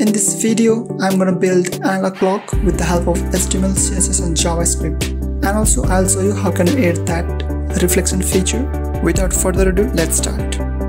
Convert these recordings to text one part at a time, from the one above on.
In this video, I'm gonna build analog clock with the help of HTML, CSS and JavaScript. And also I'll show you how can you add that reflection feature. Without further ado, let's start.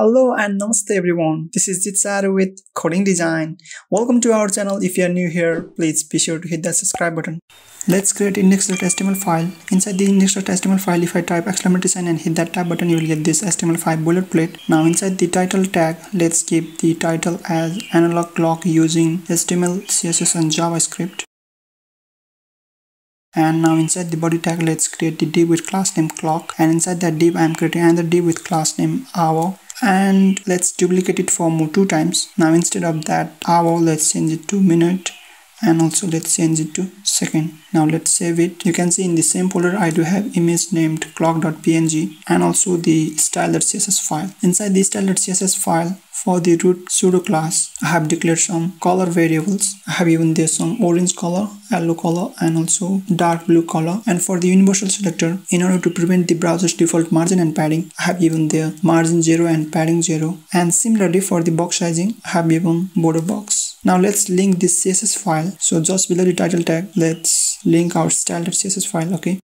Hello and namaste everyone. This is Jeet Saru with Coding Design. Welcome to our channel. If you are new here, please be sure to hit that subscribe button. Let's create index.html file. Inside the index.html file, if I type exclamation sign and hit that tab button, you will get this HTML5 boilerplate. Now inside the title tag, let's keep the title as analog clock using HTML, CSS and JavaScript. And now inside the body tag, let's create the div with class name clock. And inside that div, I'm creating another div with class name hour and let's duplicate it for more two times. Now instead of that hour let's change it to minute and also let's change it to second now let's save it you can see in the same folder i do have image named clock.png and also the style.css file inside the style.css file for the root pseudo class, I have declared some color variables. I have even there some orange color, yellow color and also dark blue color. And for the universal selector, in order to prevent the browser's default margin and padding, I have given there margin 0 and padding 0. And similarly for the box sizing, I have given border box. Now let's link this CSS file. So just below the title tag, let's link our style.css file, okay?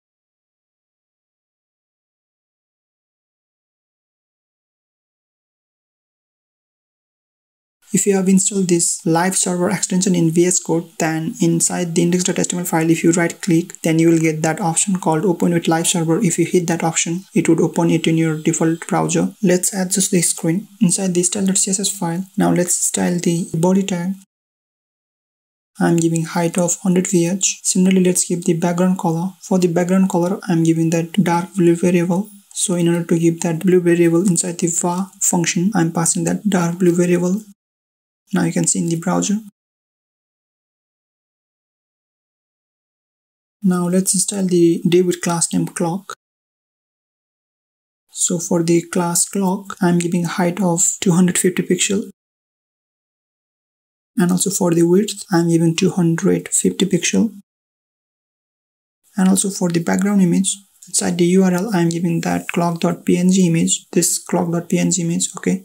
If you have installed this live server extension in VS Code, then inside the index.html file, if you right click, then you will get that option called open with live server. If you hit that option, it would open it in your default browser. Let's adjust the screen inside the style.css file. Now let's style the body tag. I'm giving height of 100 VH. Similarly, let's give the background color. For the background color, I'm giving that dark blue variable. So in order to give that blue variable inside the var function, I'm passing that dark blue variable now you can see in the browser. Now let's install the David class name clock. So for the class clock i'm giving height of 250 pixel. And also for the width i'm giving 250 pixel. And also for the background image inside the url i'm giving that clock.png image this clock.png image okay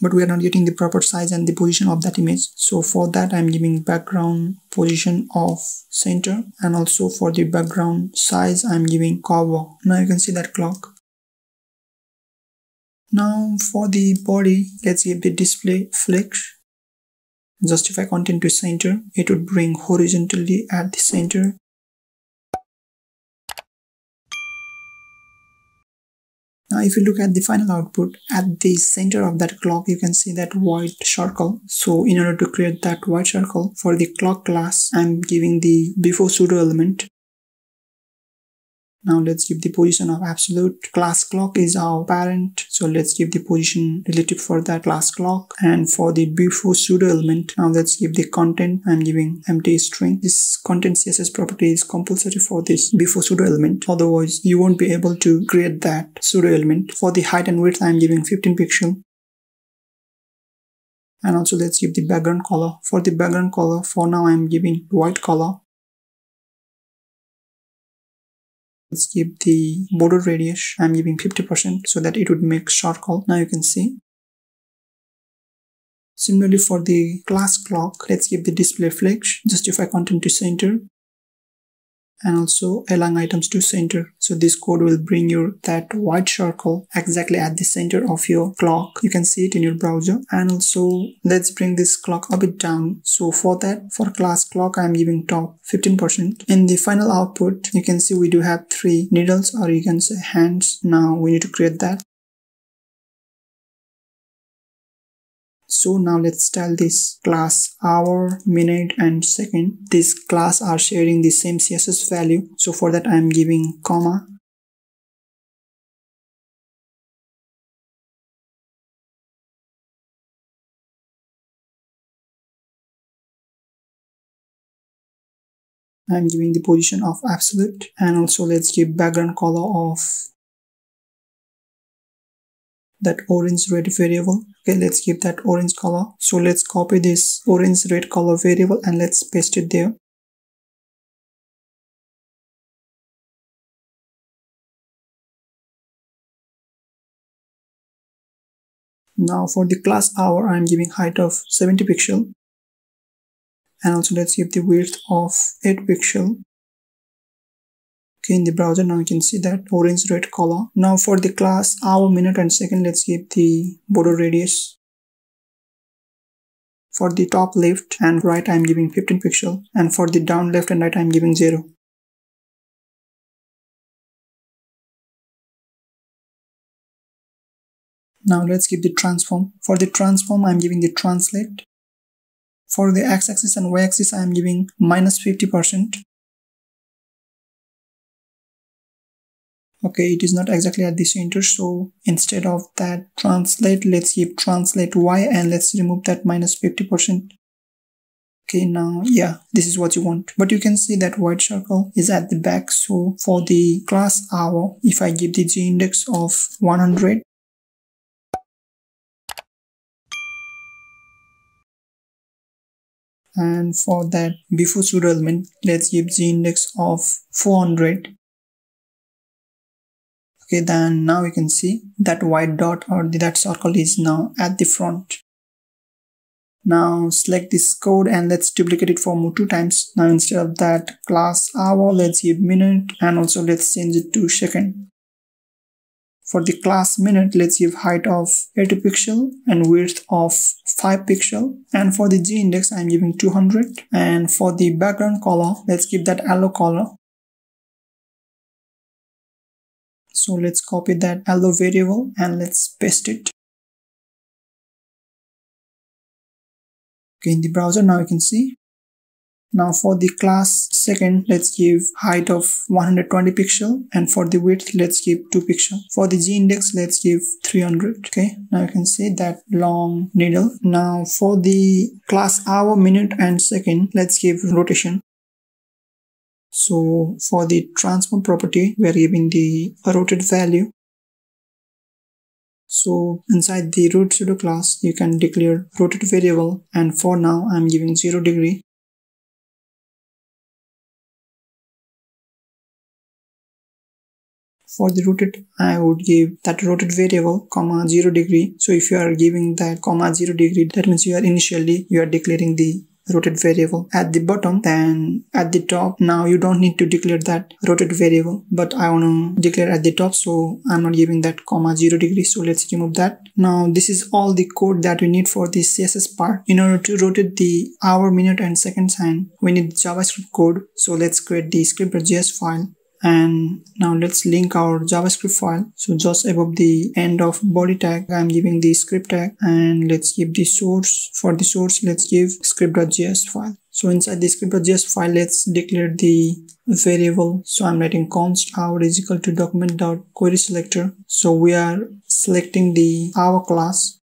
but we are not getting the proper size and the position of that image. So for that i'm giving background position of center. And also for the background size i'm giving cover. Now you can see that clock. Now for the body let's give the display flex. Justify content to center it would bring horizontally at the center Now if you look at the final output, at the center of that clock you can see that white circle. So in order to create that white circle for the clock class, I'm giving the before pseudo element now let's give the position of absolute. Class clock is our parent. So let's give the position relative for that class clock. And for the before pseudo element, now let's give the content. I'm giving empty string. This content CSS property is compulsory for this before pseudo element. Otherwise, you won't be able to create that pseudo element. For the height and width, I'm giving 15 pixel and also let's give the background color for the background color for now i'm giving white color let's give the border radius. I'm giving 50% so that it would make circle now you can see. Similarly for the class clock let's give the display flex justify content to center and also align items to center. So this code will bring you that white circle exactly at the center of your clock. You can see it in your browser. And also let's bring this clock a bit down. So for that, for class clock, I'm giving top 15%. In the final output, you can see we do have three needles or you can say hands. Now we need to create that. So now let's style this class hour, minute and second. This class are sharing the same CSS value. So for that I'm giving comma. I'm giving the position of absolute and also let's give background color of that orange red variable. Okay let's give that orange color. So let's copy this orange red color variable and let's paste it there. Now for the class hour i'm giving height of 70 pixel. And also let's give the width of 8 pixel okay in the browser now you can see that orange red color now for the class hour minute and second let's give the border radius for the top left and right I'm giving 15 pixel and for the down left and right I'm giving 0 Now let's give the transform. For the transform, I'm giving the translate. For the x-axis and y-axis, I'm giving minus 50%. Okay, it is not exactly at the center, so instead of that translate, let's give translate y and let's remove that 50%. Okay, now, yeah, this is what you want. But you can see that white circle is at the back. So for the class hour, if I give the z-index of 100, and for that before pseudo element let's give the index of 400 okay then now you can see that white dot or that circle is now at the front now select this code and let's duplicate it for more two times now instead of that class hour let's give minute and also let's change it to second for the class minute, let's give height of 80 pixel and width of 5 pixel. And for the z-index, I'm giving 200. And for the background color, let's give that yellow color. So let's copy that yellow variable and let's paste it. Okay, in the browser now you can see now for the class second, let's give height of 120 pixel and for the width, let's give 2 pixel. For the z-index, let's give 300. Okay, now you can see that long needle. Now for the class hour, minute and second, let's give rotation. So for the transform property, we are giving the rotate value. So inside the root pseudo class, you can declare rotate variable and for now I'm giving 0 degree for the rotate I would give that rotate variable comma 0 degree so if you are giving that comma 0 degree that means you are initially you are declaring the rotate variable at the bottom then at the top. Now you don't need to declare that rotate variable but I want to declare at the top so I'm not giving that comma 0 degree so let's remove that. Now this is all the code that we need for the CSS part. In order to rotate the hour minute and second sign we need JavaScript code so let's create the script.js file and now let's link our javascript file. So just above the end of body tag i'm giving the script tag. And let's give the source. For the source let's give script.js file. So inside the script.js file let's declare the variable. So i'm writing const hour is equal to document dot query selector. So we are selecting the hour class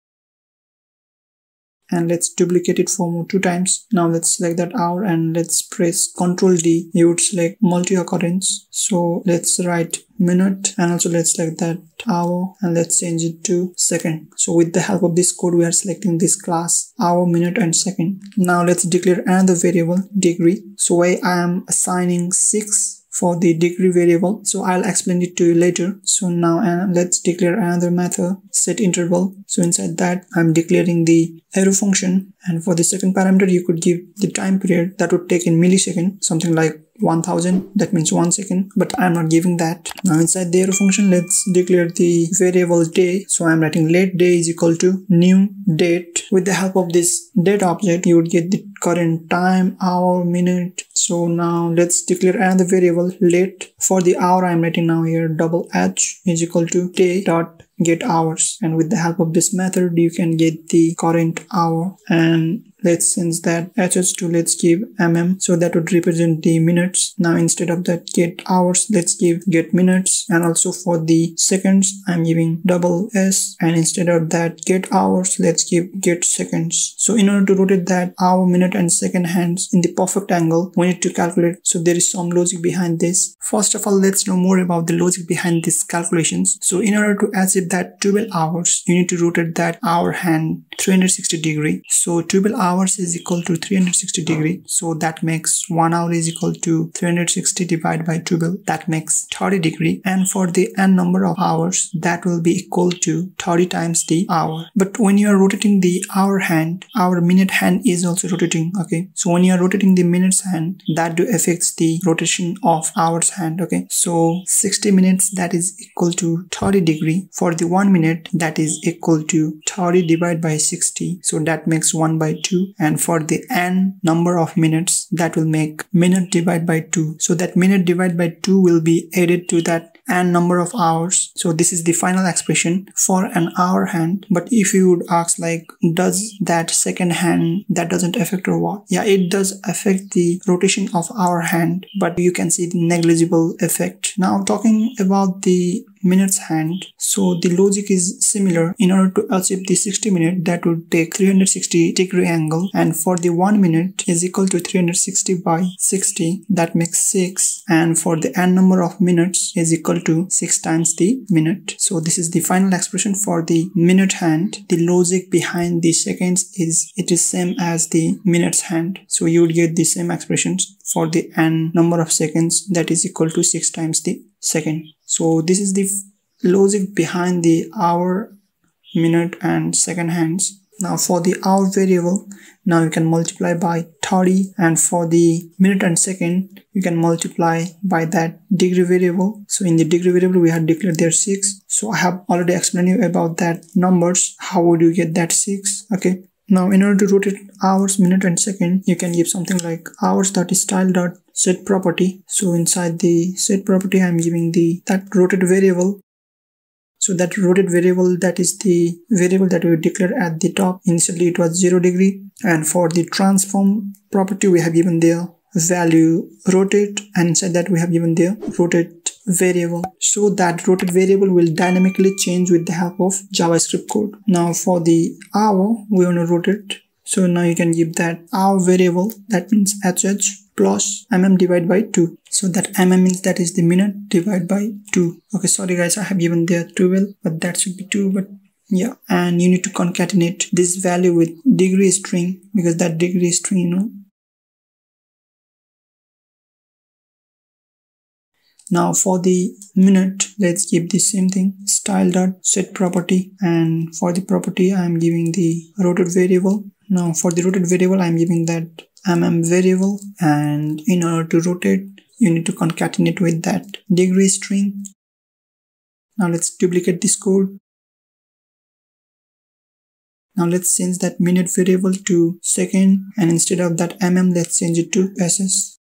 and let's duplicate it for more two times. Now let's select that hour and let's press ctrl d. You would select multi occurrence so let's write minute and also let's select that hour and let's change it to second. So with the help of this code we are selecting this class hour minute and second. Now let's declare another variable degree. So i am assigning six for the degree variable. So i'll explain it to you later. So now uh, let's declare another method set interval. So inside that i'm declaring the arrow function. And for the second parameter you could give the time period. That would take in millisecond something like 1000 that means one second but i'm not giving that. Now inside the arrow function let's declare the variable day. So i'm writing late day is equal to new date. With the help of this date object you would get the current time hour minute. So now let's declare another variable late. For the hour i'm writing now here double h is equal to day dot get hours. And with the help of this method you can get the current hour. And let's change that hs to let's give mm so that would represent the minutes. Now instead of that get hours let's give get minutes. And also for the seconds i'm giving double s. And instead of that get hours let's give get seconds. So in order to rotate that hour minute and second hands in the perfect angle we need to calculate. So there is some logic behind this. First of all let's know more about the logic behind these calculations. So in order to achieve that 12 hours you need to rotate that hour hand 360 degree. So 12 hours hours is equal to 360 degree. So that makes 1 hour is equal to 360 divided by 12 that makes 30 degree. And for the n number of hours that will be equal to 30 times the hour. But when you are rotating the hour hand our minute hand is also rotating okay? So when you are rotating the minutes hand that do affects the rotation of hours hand okay? So 60 minutes that is equal to 30 degree. For the 1 minute that is equal to 30 divided by 60 so that makes 1 by 2 and for the n number of minutes that will make minute divided by 2 so that minute divided by 2 will be added to that and number of hours. So this is the final expression for an hour hand. But if you would ask like does that second hand that doesn't affect or what? Yeah it does affect the rotation of our hand but you can see the negligible effect. Now talking about the minutes hand. So the logic is similar. In order to achieve the 60 minute that would take 360 degree angle and for the 1 minute is equal to 360 by 60 that makes 6 and for the n number of minutes is equal to 6 times the minute. So this is the final expression for the minute hand. The logic behind the seconds is it is same as the minutes hand. So you would get the same expressions for the n number of seconds. That is equal to 6 times the second so this is the logic behind the hour minute and second hands. Now for the hour variable now you can multiply by 30 and for the minute and second you can multiply by that degree variable. So in the degree variable we have declared there 6 so i have already explained you about that numbers. How would you get that 6 okay. Now in order to rotate hours minute and second you can give something like hours style dot set property. So inside the set property i'm giving the that rotate variable. So that rotate variable that is the variable that we declared at the top. Initially it was zero degree. And for the transform property we have given there value rotate. And inside that we have given there rotate variable. So that rotate variable will dynamically change with the help of javascript code. Now for the hour we want to rotate. So now you can give that hour variable. That means hh plus mm divided by 2 so that mm means that is the minute divided by 2 okay sorry guys i have given there 12 but that should be 2 but yeah. And you need to concatenate this value with degree string because that degree string you know. Now for the minute let's give the same thing. Style dot set property and for the property i am giving the rotate variable. Now for the rotate variable i'm giving that mm variable and in order to rotate you need to concatenate with that degree string. Now let's duplicate this code. Now let's change that minute variable to second and instead of that mm let's change it to ss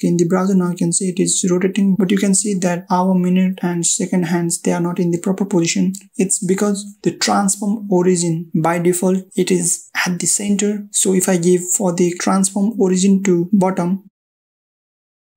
in the browser now you can see it is rotating but you can see that hour minute and second hands they are not in the proper position. It's because the transform origin by default it is at the center. So if i give for the transform origin to bottom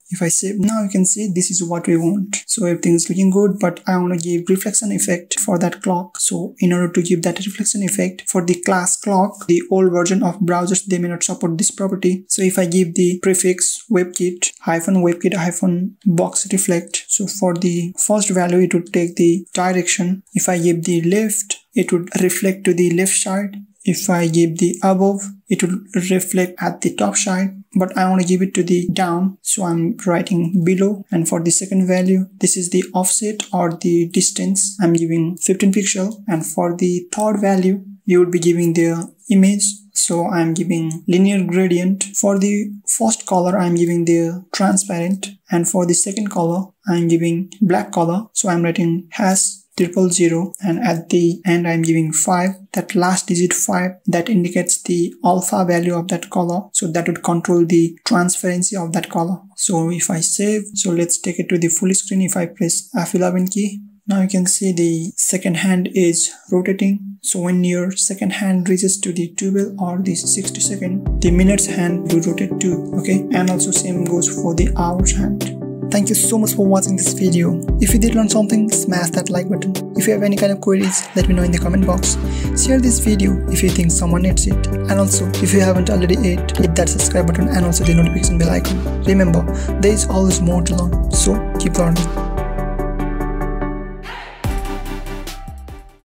if I save now you can see this is what we want. So everything is looking good but I want to give reflection effect for that clock. So in order to give that reflection effect for the class clock the old version of browsers they may not support this property. So if I give the prefix webkit hyphen webkit hyphen box reflect so for the first value it would take the direction. If I give the left it would reflect to the left side. If I give the above it will reflect at the top side but I want to give it to the down so I'm writing below. And for the second value this is the offset or the distance. I'm giving 15 pixel. And for the third value you would be giving the image. So I'm giving linear gradient. For the first color I'm giving the transparent. And for the second color I'm giving black color. So I'm writing hash triple zero and at the end I'm giving 5 that last digit 5 that indicates the alpha value of that color. So that would control the transparency of that color. So if I save so let's take it to the full screen. If I press F11 key now you can see the second hand is rotating. So when your second hand reaches to the 12 or the 60 second the minutes hand will rotate too okay? And also same goes for the hours hand Thank you so much for watching this video. If you did learn something, smash that like button. If you have any kind of queries, let me know in the comment box. Share this video if you think someone needs it. And also, if you haven't already hit, hit that subscribe button and also the notification bell icon. Remember, there is always more to learn, so keep learning.